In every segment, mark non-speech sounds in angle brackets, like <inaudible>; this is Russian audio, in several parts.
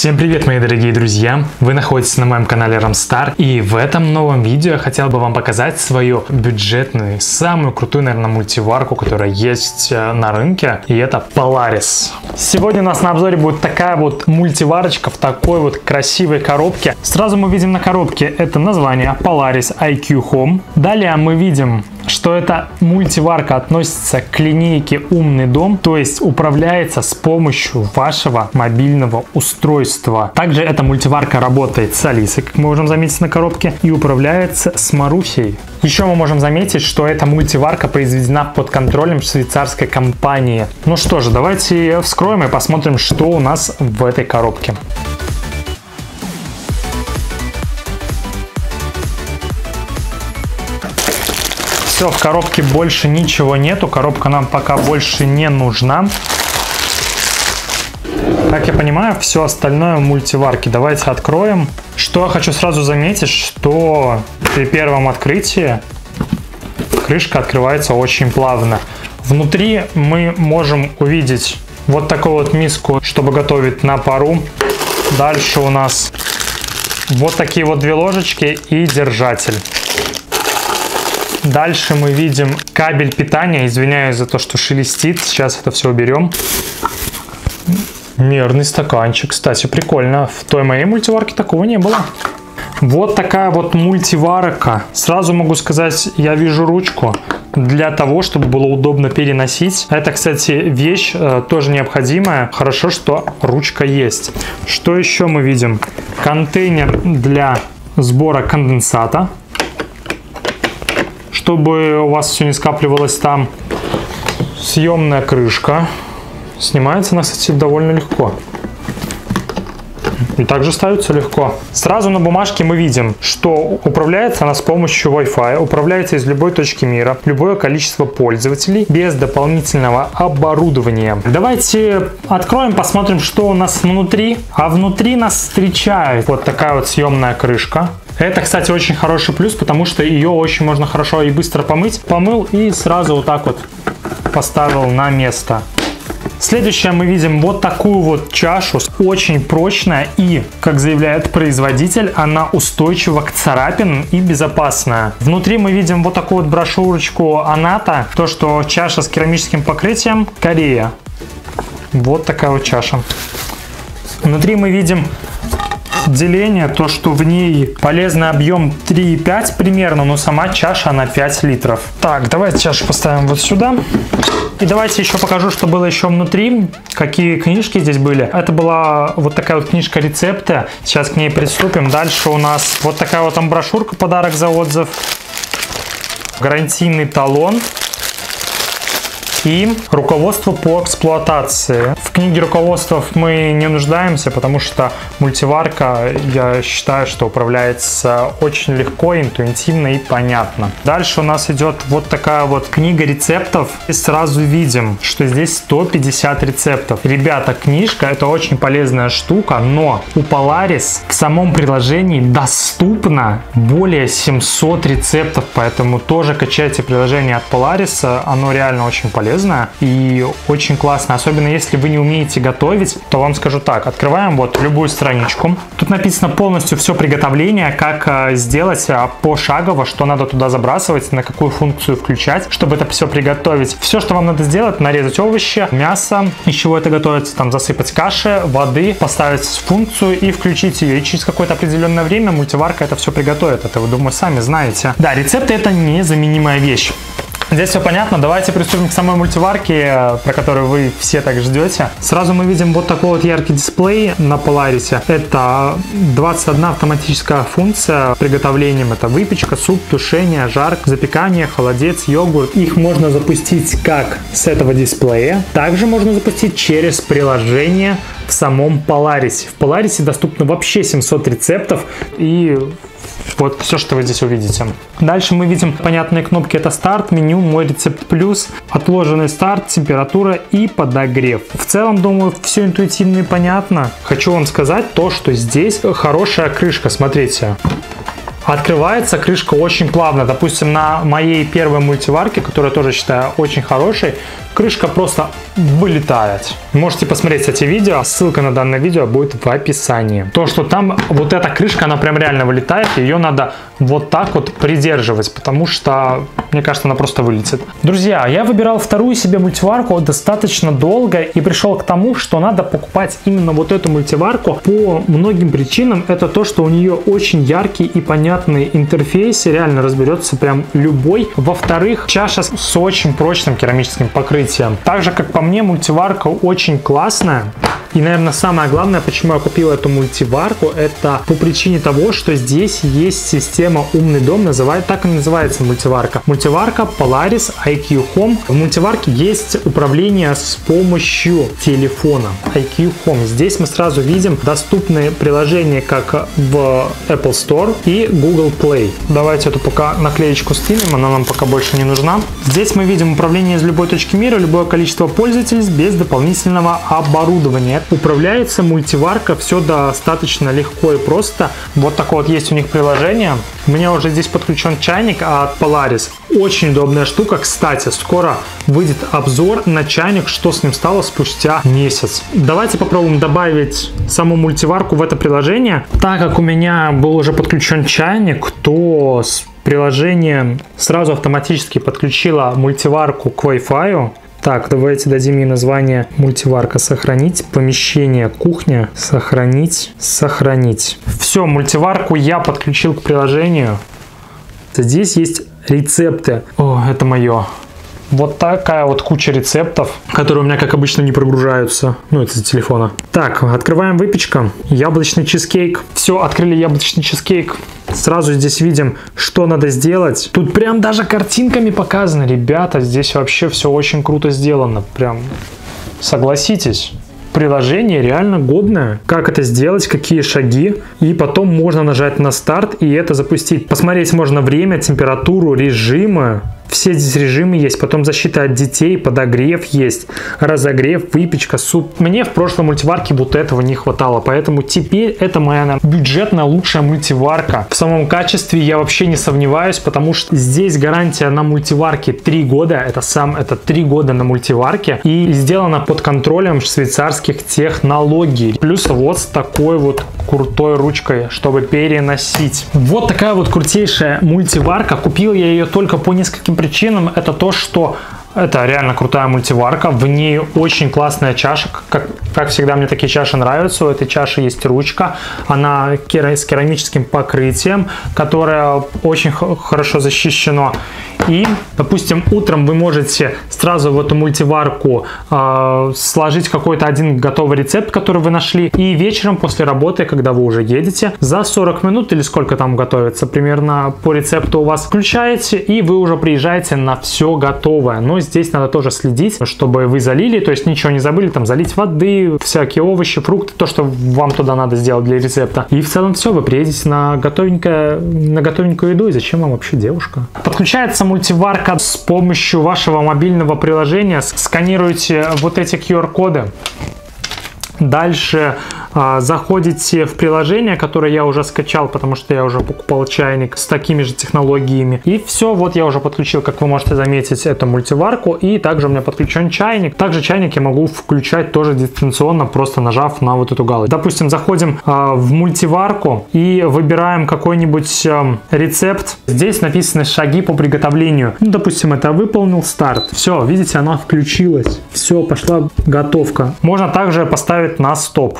Всем привет, мои дорогие друзья! Вы находитесь на моем канале Рамстар, и в этом новом видео я хотел бы вам показать свою бюджетную, самую крутую, наверное, мультиварку, которая есть э, на рынке, и это Polaris. Сегодня у нас на обзоре будет такая вот мультиварочка в такой вот красивой коробке. Сразу мы видим на коробке это название Polaris IQ Home. Далее мы видим что эта мультиварка относится к линейке «Умный дом», то есть управляется с помощью вашего мобильного устройства. Также эта мультиварка работает с Алисой, как мы можем заметить на коробке, и управляется с Марусей. Еще мы можем заметить, что эта мультиварка произведена под контролем швейцарской компании. Ну что же, давайте вскроем и посмотрим, что у нас в этой коробке. Все, в коробке больше ничего нету. Коробка нам пока больше не нужна. Как я понимаю, все остальное в мультиварке. Давайте откроем. Что я хочу сразу заметить, что при первом открытии крышка открывается очень плавно. Внутри мы можем увидеть вот такую вот миску, чтобы готовить на пару. Дальше у нас вот такие вот две ложечки и держатель. Дальше мы видим кабель питания. Извиняюсь за то, что шелестит. Сейчас это все уберем. Мерный стаканчик. Кстати, прикольно. В той моей мультиварке такого не было. Вот такая вот мультиварка. Сразу могу сказать, я вижу ручку для того, чтобы было удобно переносить. Это, кстати, вещь э, тоже необходимая. Хорошо, что ручка есть. Что еще мы видим? Контейнер для сбора конденсата чтобы у вас все не скапливалось там. Съемная крышка. Снимается она, кстати, довольно легко. И также ставится легко. Сразу на бумажке мы видим, что управляется она с помощью Wi-Fi, управляется из любой точки мира, любое количество пользователей, без дополнительного оборудования. Давайте откроем, посмотрим, что у нас внутри. А внутри нас встречает вот такая вот съемная крышка. Это, кстати, очень хороший плюс, потому что ее очень можно хорошо и быстро помыть. Помыл и сразу вот так вот поставил на место. Следующее мы видим вот такую вот чашу, очень прочная и, как заявляет производитель, она устойчива к царапинам и безопасная. Внутри мы видим вот такую вот брошюрочку Аната, то что чаша с керамическим покрытием Корея. Вот такая вот чаша. Внутри мы видим деление, то что в ней полезный объем 3,5 примерно, но сама чаша на 5 литров. Так, давайте чашу поставим вот сюда. И давайте еще покажу, что было еще внутри, какие книжки здесь были. Это была вот такая вот книжка рецепта. Сейчас к ней приступим. Дальше у нас вот такая вот там брошюрка, подарок за отзыв. Гарантийный талон и руководство по эксплуатации. В книге руководств мы не нуждаемся, потому что мультиварка, я считаю, что управляется очень легко, интуитивно и понятно. Дальше у нас идет вот такая вот книга рецептов. И сразу видим, что здесь 150 рецептов. Ребята, книжка это очень полезная штука, но у Polaris в самом приложении доступно более 700 рецептов, поэтому тоже качайте приложение от Polaris, оно реально очень полезно полезно и очень классно. Особенно если вы не умеете готовить, то вам скажу так. Открываем вот любую страничку. Тут написано полностью все приготовление, как э, сделать э, пошагово, что надо туда забрасывать, на какую функцию включать, чтобы это все приготовить. Все, что вам надо сделать, нарезать овощи, мясо, из чего это готовится, там засыпать каши, воды, поставить функцию и включить ее. И через какое-то определенное время мультиварка это все приготовит. Это вы, думаю, сами знаете. Да, рецепты это незаменимая вещь. Здесь все понятно. Давайте приступим к самой мультиварке, про которую вы все так ждете. Сразу мы видим вот такой вот яркий дисплей на Polaris. Это 21 автоматическая функция приготовлением. Это выпечка, суп, тушение, жарк, запекание, холодец, йогурт. Их можно запустить как с этого дисплея. Также можно запустить через приложение в самом Polaris. В Polaris доступно вообще 700 рецептов и вот все, что вы здесь увидите. Дальше мы видим понятные кнопки. Это старт, меню, мой рецепт плюс, отложенный старт, температура и подогрев. В целом, думаю, все интуитивно и понятно. Хочу вам сказать то, что здесь хорошая крышка. Смотрите. Открывается крышка очень плавно. Допустим, на моей первой мультиварке, которую я тоже считаю очень хорошей, крышка просто вылетает. Можете посмотреть эти видео, ссылка на данное видео будет в описании. То, что там вот эта крышка, она прям реально вылетает, ее надо вот так вот придерживать, потому что, мне кажется, она просто вылетит. Друзья, я выбирал вторую себе мультиварку достаточно долго и пришел к тому, что надо покупать именно вот эту мультиварку по многим причинам. Это то, что у нее очень яркий и понятный интерфейс, реально разберется прям любой. Во-вторых, чаша с очень прочным керамическим покрытием. Также, как по мне, мультиварка очень классная. И, наверное, самое главное, почему я купил эту мультиварку, это по причине того, что здесь есть система «Умный дом», называет, так и называется мультиварка. Мультиварка Polaris IQ Home. В мультиварке есть управление с помощью телефона IQ Home. Здесь мы сразу видим доступные приложения как в Apple Store и Google Play. Давайте эту пока наклеечку скинем, она нам пока больше не нужна. Здесь мы видим управление из любой точки мира, любое количество пользователей без дополнительного оборудования Управляется мультиварка все достаточно легко и просто. Вот такое вот есть у них приложение. У меня уже здесь подключен чайник от Polaris. Очень удобная штука. Кстати, скоро выйдет обзор на чайник, что с ним стало спустя месяц. Давайте попробуем добавить саму мультиварку в это приложение. Так как у меня был уже подключен чайник, то приложение сразу автоматически подключило мультиварку к Wi-Fi. Так, давайте дадим ей название мультиварка. Сохранить. Помещение. Кухня. Сохранить. Сохранить. Все, мультиварку я подключил к приложению. Здесь есть рецепты. О, это мое. Вот такая вот куча рецептов, которые у меня, как обычно, не прогружаются. Ну, это с телефона. Так, открываем выпечка. Яблочный чизкейк. Все, открыли яблочный чизкейк. Сразу здесь видим, что надо сделать. Тут прям даже картинками показано. Ребята, здесь вообще все очень круто сделано. Прям согласитесь приложение реально годное. Как это сделать, какие шаги. И потом можно нажать на старт и это запустить. Посмотреть можно время, температуру, режимы. Все здесь режимы есть. Потом защита от детей, подогрев есть, разогрев, выпечка, суп. Мне в прошлой мультиварке вот этого не хватало. Поэтому теперь это моя наверное, бюджетная лучшая мультиварка. В самом качестве я вообще не сомневаюсь, потому что здесь гарантия на мультиварке 3 года. Это сам, это 3 года на мультиварке. И сделано под контролем швейцарских технологий. Плюс вот с такой вот крутой ручкой, чтобы переносить. Вот такая вот крутейшая мультиварка. Купил я ее только по нескольким причинам. Это то, что это реально крутая мультиварка. В ней очень классная чаша. Как, как всегда, мне такие чаши нравятся. У этой чаши есть ручка. Она с керамическим покрытием, которое очень хорошо защищено. И, допустим, утром вы можете сразу в эту мультиварку э, сложить какой-то один готовый рецепт, который вы нашли. И вечером после работы, когда вы уже едете, за 40 минут или сколько там готовится, примерно по рецепту у вас включаете, и вы уже приезжаете на все готовое. Но здесь надо тоже следить, чтобы вы залили, то есть ничего не забыли, там залить воды, всякие овощи, фрукты, то, что вам туда надо сделать для рецепта. И в целом все, вы приедете на готовенькое, на готовенькую еду, и зачем вам вообще девушка? Подключается мультиварка с помощью вашего мобильного приложения. Сканируете вот эти QR-коды. Дальше заходите в приложение, которое я уже скачал, потому что я уже покупал чайник с такими же технологиями. И все, вот я уже подключил, как вы можете заметить, эту мультиварку. И также у меня подключен чайник. Также чайник я могу включать тоже дистанционно, просто нажав на вот эту галочку. Допустим, заходим а, в мультиварку и выбираем какой-нибудь а, рецепт. Здесь написаны шаги по приготовлению. Ну, допустим, это выполнил старт. Все, видите, она включилась. Все, пошла готовка. Можно также поставить на стоп.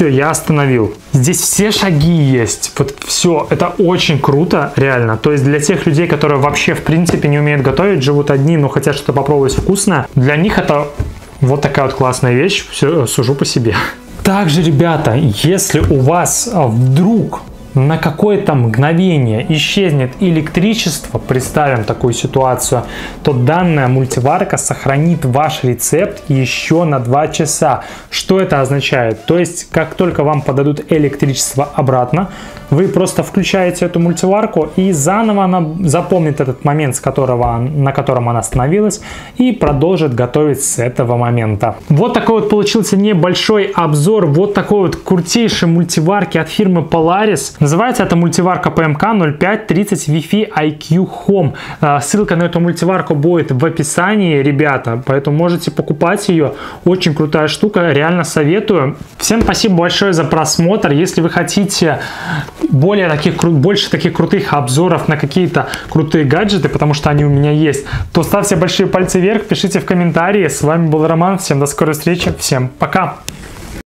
Все, я остановил. Здесь все шаги есть. Вот все, это очень круто, реально. То есть для тех людей, которые вообще в принципе не умеют готовить, живут одни, но хотят что-то попробовать вкусное, для них это вот такая вот классная вещь. Все, сужу по себе. <laughs> Также, ребята, если у вас вдруг на какое-то мгновение исчезнет электричество, представим такую ситуацию, то данная мультиварка сохранит ваш рецепт еще на 2 часа. Что это означает? То есть, как только вам подадут электричество обратно, вы просто включаете эту мультиварку и заново она запомнит этот момент, с которого, на котором она остановилась и продолжит готовить с этого момента. Вот такой вот получился небольшой обзор вот такой вот крутейшей мультиварки от фирмы Polaris. Называется это мультиварка PMK 0530 Wi-Fi IQ Home. А, ссылка на эту мультиварку будет в описании, ребята, поэтому можете покупать ее. Очень крутая штука, реально советую. Всем спасибо большое за просмотр. Если вы хотите более таких, больше таких крутых обзоров на какие-то крутые гаджеты, потому что они у меня есть, то ставьте большие пальцы вверх, пишите в комментарии. С вами был Роман, всем до скорой встречи, всем пока!